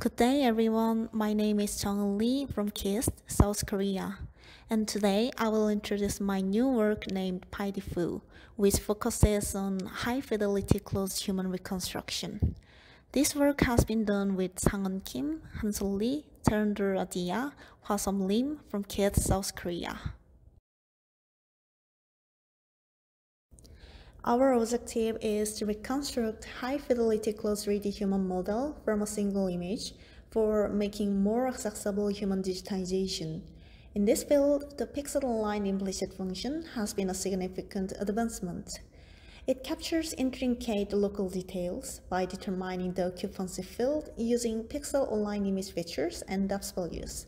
Good day everyone, my name is Jungeun Lee from KIST, South Korea. And today I will introduce my new work named PIDiffu, which focuses on high fidelity clothed human reconstruction. This work has been done with Sanghun Kim, Hansol Lee, Tserendorj Adiya, Hwasup Lim from KIST, South Korea. Our objective is to reconstruct high-fidelity clothed 3D human model from a single image for making more accessible human digitization. In this field, the pixel-aligned implicit function has been a significant advancement. It captures intricate local details by determining the occupancy field using pixel-aligned image features and depth values,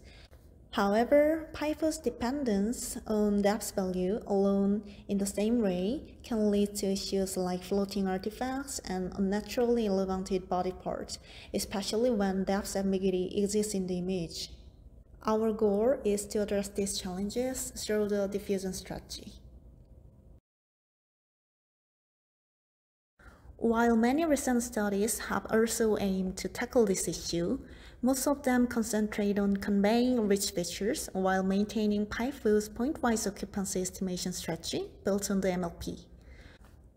However, PIFu's dependence on depth value alone in the same way can lead to issues like floating artifacts and unnaturally elevated body parts, especially when depth ambiguity exists in the image. Our goal is to address these challenges through the diffusion strategy. While many recent studies have also aimed to tackle this issue, most of them concentrate on conveying rich features while maintaining PIFu's pointwise occupancy estimation strategy built on the MLP.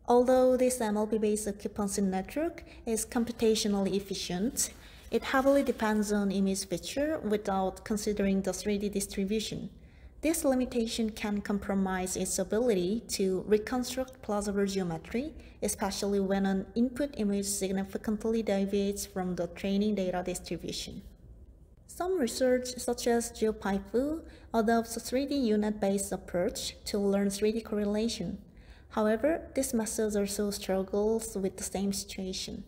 Although this MLP-based occupancy network is computationally efficient, it heavily depends on image feature without considering the 3D distribution. This limitation can compromise its ability to reconstruct plausible geometry, especially when an input image significantly deviates from the training data distribution. Some research, such as GeoPIFu, adopts a 3D U-Net-based approach to learn 3D correlation. However, this method also struggles with the same situation.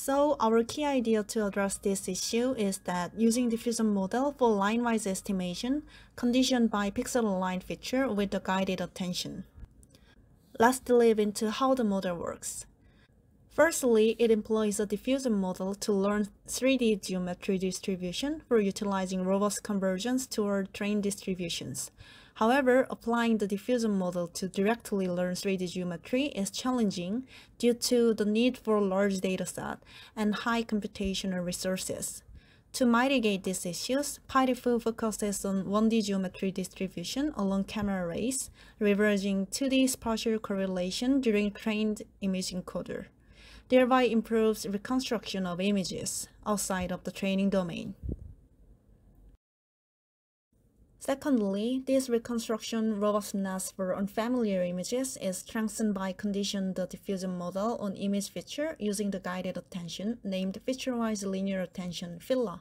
So our key idea to address this issue is that using diffusion model for line-wise estimation conditioned by pixel-aligned feature with the guided attention. Let's delve into how the model works. Firstly, it employs a diffusion model to learn 3D geometry distribution for utilizing robust conversions toward trained distributions. However, applying the diffusion model to directly learn 3D geometry is challenging due to the need for large dataset and high computational resources. To mitigate these issues, PIDiffu focuses on 1D geometry distribution along camera rays, leveraging 2D spatial correlation during trained image encoder, thereby improves reconstruction of images outside of the training domain. Secondly, this reconstruction robustness for unfamiliar images is strengthened by conditioning the diffusion model on image feature using the guided attention named feature-wise linear attention FILA.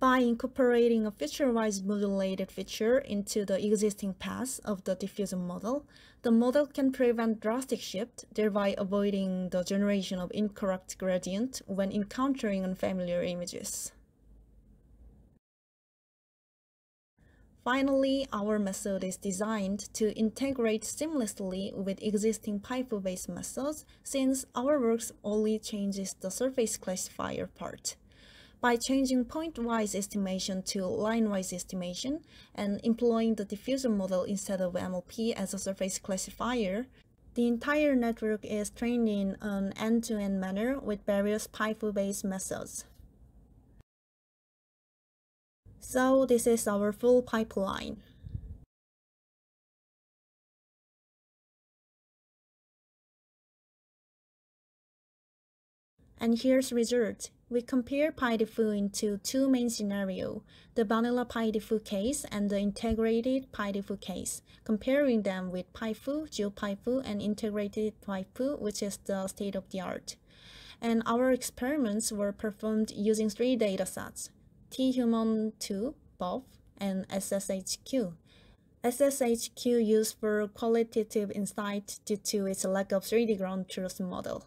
By incorporating a feature-wise modulated feature into the existing path of the diffusion model, the model can prevent drastic shift, thereby avoiding the generation of incorrect gradient when encountering unfamiliar images. Finally, our method is designed to integrate seamlessly with existing PIFu-based methods since our work only changes the surface classifier part. By changing point-wise estimation to line-wise estimation and employing the diffusion model instead of MLP as a surface classifier, the entire network is trained in an end-to-end -end manner with various PIFu-based methods. So this is our full pipeline. And here's result. We compare PIDiffu into two main scenarios, the vanilla PIDiffu case and the integrated PIDiffu case, comparing them with PIFu, GeoPIFu, and integrated PIFu, which is the state-of-the-art. And our experiments were performed using three datasets, T-Human2, BOF, and SSHQ. SSHQ used for qualitative insight due to its lack of 3D ground truth model.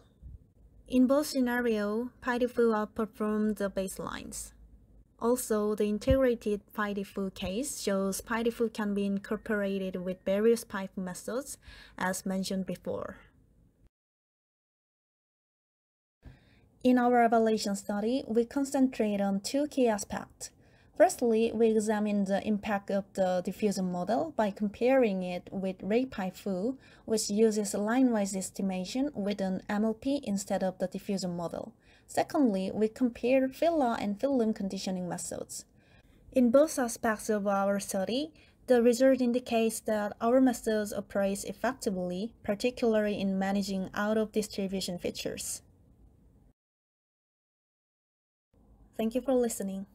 In both scenarios, PIDiffu outperformed the baselines. Also, the integrated PIDiffu case shows PIDiffu can be incorporated with various PIFu methods, as mentioned before. In our evaluation study, we concentrate on two key aspects. Firstly, we examine the impact of the diffusion model by comparing it with RayPIFu, which uses line-wise estimation with an MLP instead of the diffusion model. Secondly, we compared FILA and FiLM conditioning methods. In both aspects of our study, the result indicates that our methods operate effectively, particularly in managing out-of-distribution features. Thank you for listening.